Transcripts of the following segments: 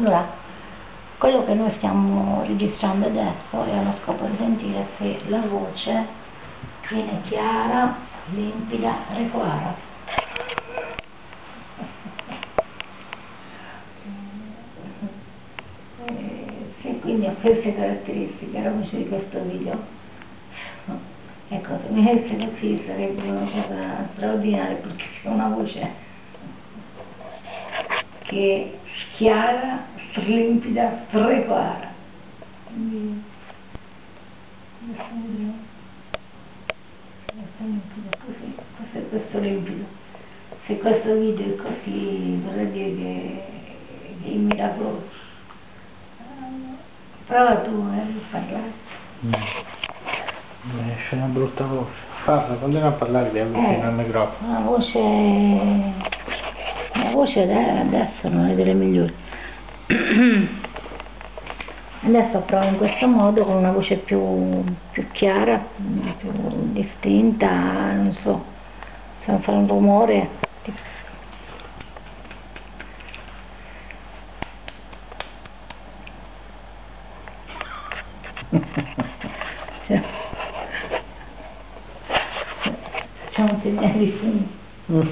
Allora, quello che noi stiamo registrando adesso è allo scopo di sentire se la voce viene chiara, limpida, regolare. Sì, quindi ha queste caratteristiche la voce di questo video. Ecco, se mi desse così sarebbe una cosa straordinaria perché c'è una voce che è chiara, limpida, regolare. Quindi, questo video, questo limpido, così, questo è questo limpido. Se questo video è così, vorrei dire che, che è miracoloso. Prova tu eh, a parlare. Mm. Mi esce una brutta voce. Parla, continua a parlare piano Eh. vicino al microfono. La voce, la voce ade- adesso non è delle migliori. Adesso provo in questo modo con una voce più, più chiara, più distinta, non so, se non fare un rumore. Cioè, Facciamo un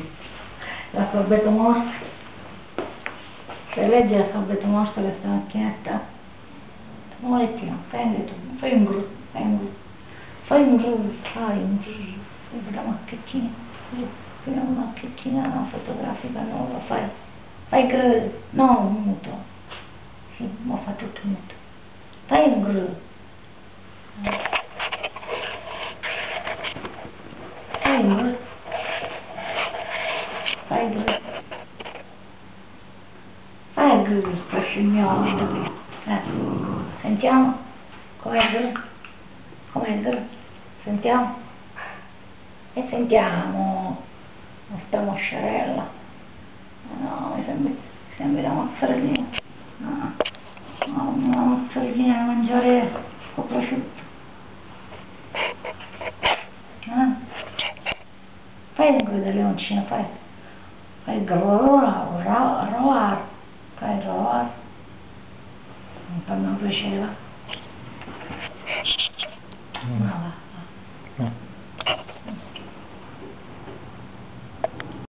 L'alfabeto morse. Se leggi l'alfabeto morse questa macchinetta, un molettino, prendi tu, fai un gru, fai un gru, fai un gru, fai un gru, fai una macchettina, fai una macchettina fotografica nuova, fai, fai gru, no un muto, sì, ma fa tutto muto, fai un gru, fai gru. Fai il gru, sto scimmiottolo. Eh, sentiamo? Com'è gru? Com'è gru? Sentiamo? E sentiamo questa moscerella. No, mi sembra, mi sembra una mozzarellina. No, no, una mozzarellina da mangiare con prosciutto. Eh? Fai il 快过来！过来！过来！快过来！我怕你不醒了。嗯。